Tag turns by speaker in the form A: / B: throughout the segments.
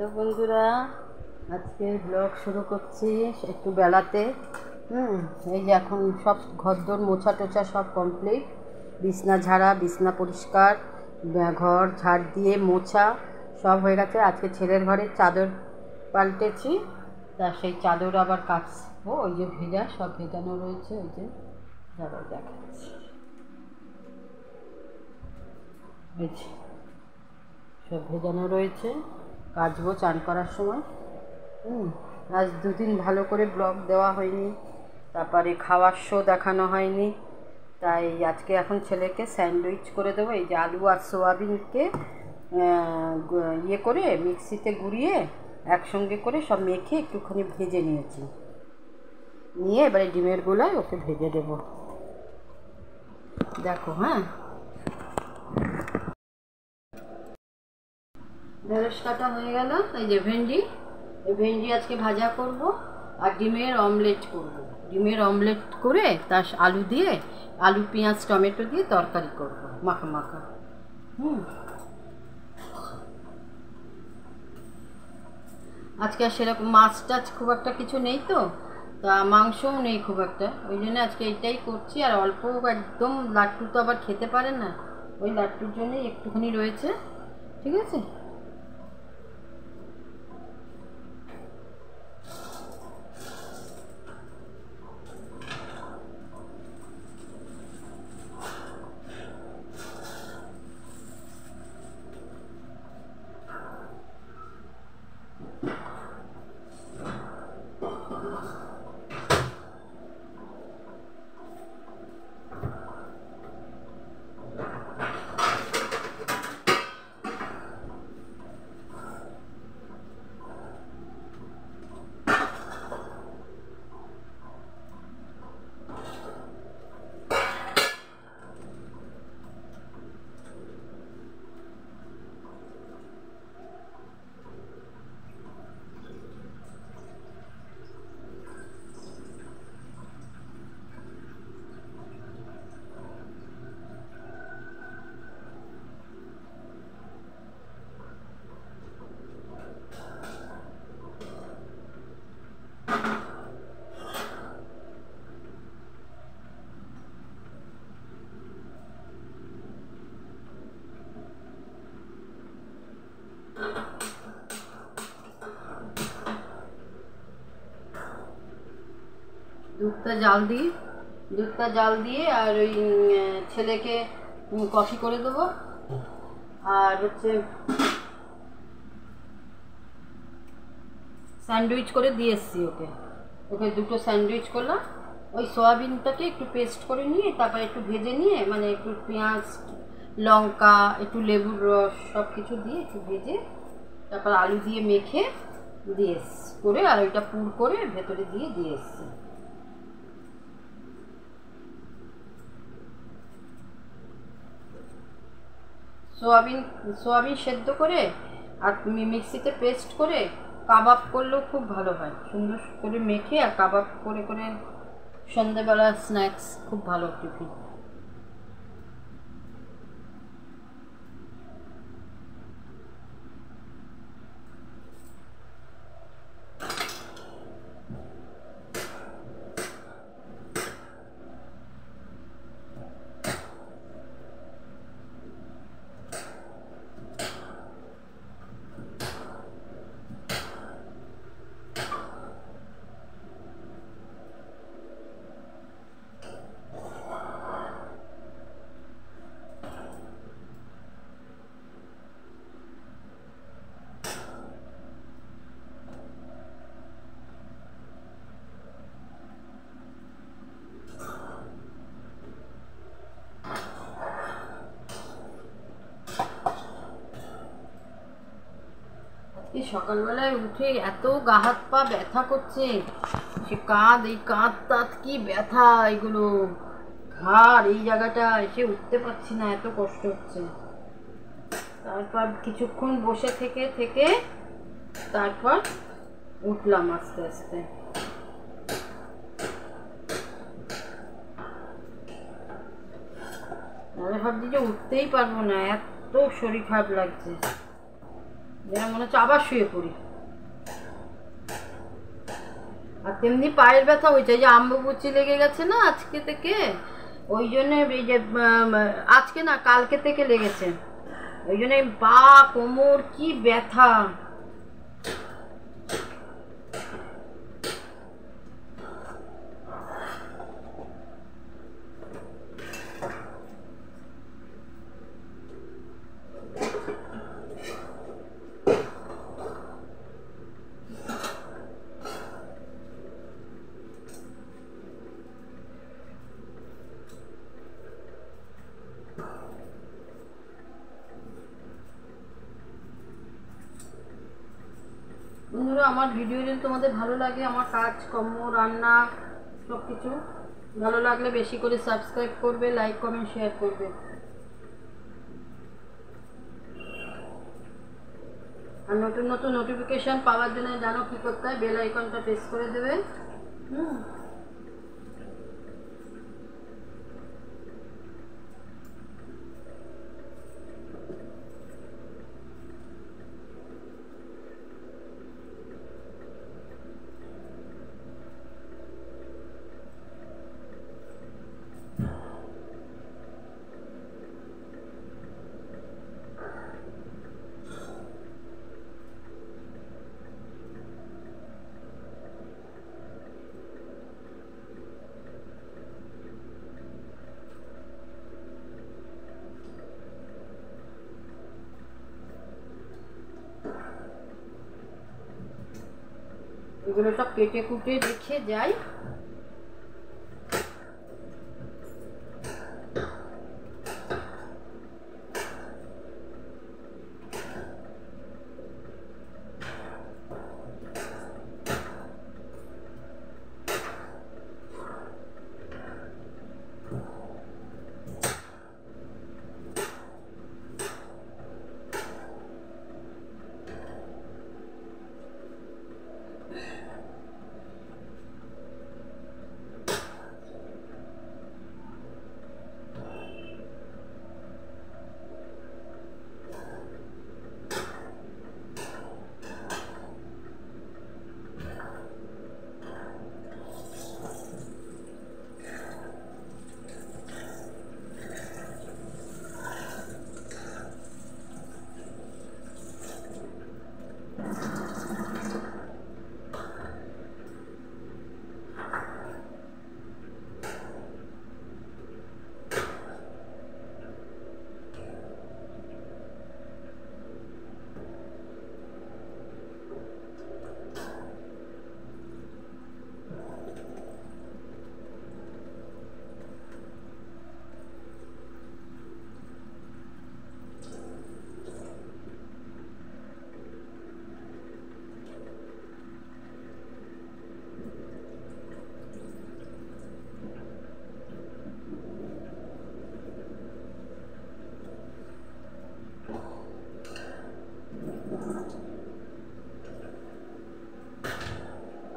A: তো বন্ধুরা, আজকে ব্লগ শুরু করছি একটু বেলাতে। হুম, এই যে এখন সব ঘরদোর মোছা টোছা সব কমপ্লিট বিছনা ঝাড়া, বিছনা পরিষ্কার ঘর ঝাড় দিয়ে মোছা সব হয়ে গেছে। আজকে ছেলের ঘরের চাদর পাল্টেছি, তা সেই চাদর আবার কাচবো। ওই যে ভেজা, সব ভেজানো রয়েছে, ওই যে দাঁড়াও দেখাচ্ছি। সব ভেজানো রয়েছে। কাচবো চান করার সময়। হুম, আজ দুদিন ভালো করে ব্লগ দেওয়া হয়নি, তারপরে খাওয়ার শো দেখানো হয়নি। তাই আজকে এখন ছেলেকে স্যান্ডউইচ করে দেবো, এই যে আলু আর সোয়াবিনকে ইয়ে করে মিক্সিতে গুঁড়িয়ে একসঙ্গে করে সব মেখে একটুখানি ভেজে নিয়েছি। নিয়ে এবারে ডিমের গোলায় ওকে ভেজে দেবো। দেখো হ্যাঁ? ঢেঁড়স কাটা হয়ে গেল, এই যে ভেন্ডি। এই ভেন্ডি আজকে ভাজা করব আর ডিমের অমলেট করব। ডিমের অমলেট করে তার আলু দিয়ে আলু, পেঁয়াজ, টমেটো দিয়ে তরকারি করব, মাখা মাখা। হুম। আজকে আর সেরকম মাছ টাছ খুব একটা কিছু নেই তো, তা মাংসও নেই খুব একটা। ওই জন্য আজকে এইটাই করছি, আর অল্প একদম লাট্টু তো আবার খেতে পারে না। ওই লাট্টুর জন্যই একটুখানি রয়েছে, ঠিক আছে? দুধটা জাল দিই দুধটা জাল দিয়ে আর ওই ছেলেকে কফি করে দেবো। আর হচ্ছে স্যান্ডউইচ করে দিয়ে এসছি ওকে। ওকে দুটো স্যান্ডউইচ করলাম। ওই সয়াবিনটাকে একটু পেস্ট করে নিয়ে, তারপর একটু ভেজে নিয়ে মানে একটু পেঁয়াজ, লঙ্কা, একটু লেবুর রস সব কিছু দিয়ে একটু ভেজে, তারপর আলু দিয়ে মেখে দিয়ে করে আর ওইটা পুর করে ভেতরে দিয়ে দিয়ে এসছি। সোয়াবিন সোয়াবিন সেদ্ধ করে আর মিক্সিতে পেস্ট করে কাবাব করলেও খুব ভালো হয়। সুন্দর করে মেখে আর কাবাব করে করে সন্ধেবেলা স্ন্যাক্স খুব ভালো টিফিন এই সকালবেলায় উঠে এত গা হাত পা ব্যথা করছে। সে কাঁধ, এই কাঁধ তাঁত কি ব্যথা এগুলো? ঘাড়, এই জায়গাটা এসে উঠতে পারছি না, এত কষ্ট হচ্ছে। তারপর কিছুক্ষণ বসে থেকে থেকে তারপর উঠলাম আস্তে আস্তে। ভাবছি যে উঠতেই পারব না, এত শরীর খারাপ লাগছে। যেন মনে হচ্ছে আবার শুয়ে পড়ি। আর তেমনি পায়ের ব্যথা হয়েছে যে আম্বুবুচি লেগে গেছে না আজকে থেকে, ওই জন্যে এই যে আজকে না কালকে থেকে লেগেছে। ওই জন্যে পা কোমর কি ব্যথা বন্ধুরা আমার ভিডিও যদি তোমাদের ভালো লাগে, আমার কাজ, কর্ম, রান্না সব কিছু ভালো লাগলে বেশি করে সাবস্ক্রাইব করবে লাইক কমেন্ট শেয়ার করবে। আর নতুন নতুন নোটিফিকেশান পাওয়ার জন্য জানো কী করতে হয়? বেল আইকনটা প্রেস করে দেবে। হুম। এগুলো সব কেটে কুটে রেখে যাই।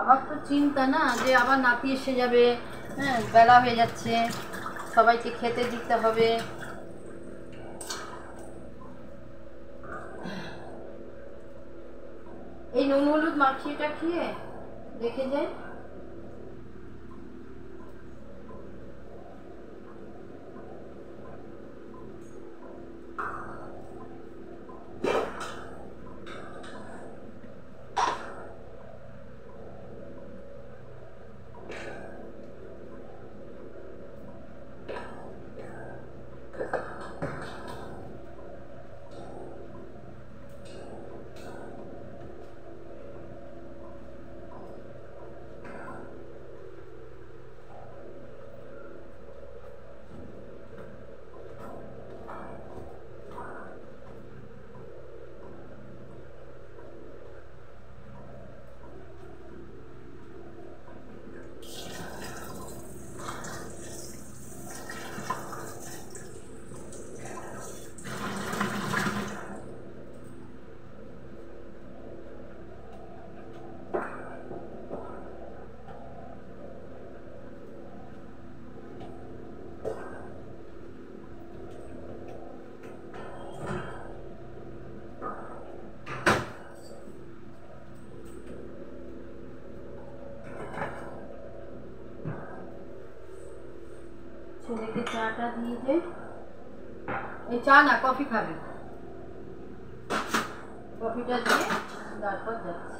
A: আবার তো চিন্তা না যে আবার নাতি এসে যাবে হ্যাঁ বেলা হয়ে যাচ্ছে, সবাইকে খেতে দিতে হবে। এই নুন হলুদ মাখিয়েটা খেয়ে দেখে যাই। ছেলেকে চাটা দিয়ে দে। এই চা না, কফি খাবে। কফিটা দিয়ে তারপর যাচ্ছি।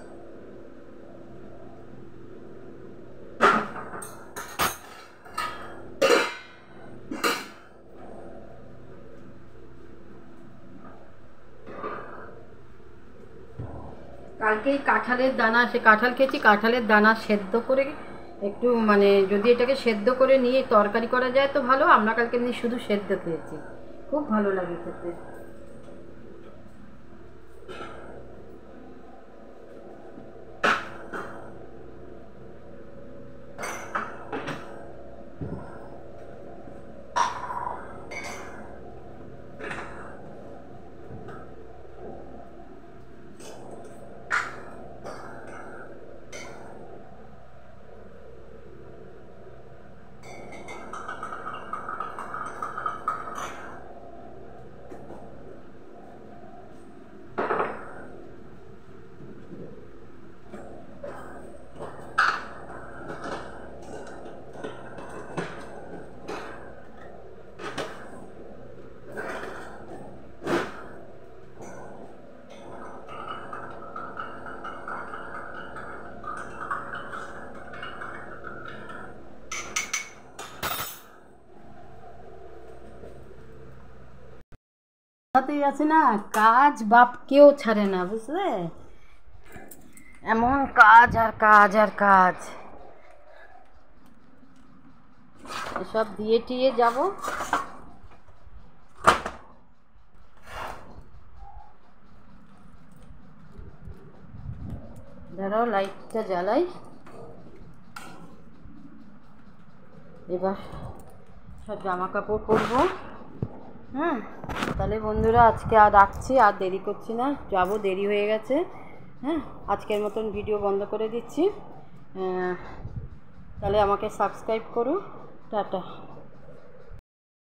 A: কালকে কাঁঠালের দানা, সে কাঁঠাল খেয়েছি, কাঁঠালের দানা সেদ্ধ করে একটু মানে যদি এটাকে সেদ্ধ করে নিয়ে তরকারি করা যায় তো ভালো, আমরা কালকে এমনি শুধু সেদ্ধ খেয়েছি। খুব ভালো লাগে খেতে। তাতেই আছে না, কাজ বাপ কেউ ছাড়ে না, বুঝলে? এমন কাজ আর কাজ আর কাজ। এসব দিয়ে টিয়ে যাব। দাঁড়াও, লাইটটা জ্বালাই। এবার সব জামা কাপড় পরবো। হ্যাঁ তাহলে বন্ধুরা আজকে আর রাখছি, আর দেরি করছি না। যাব, দেরি হয়ে গেছে। হ্যাঁ আজকের মতন ভিডিও বন্ধ করে দিচ্ছি। তাহলে আমাকে সাবস্ক্রাইব করুন টাটা।